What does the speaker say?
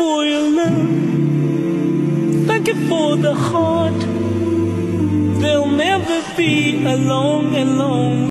for your love. Thank you for the heart. They'll never be a long and long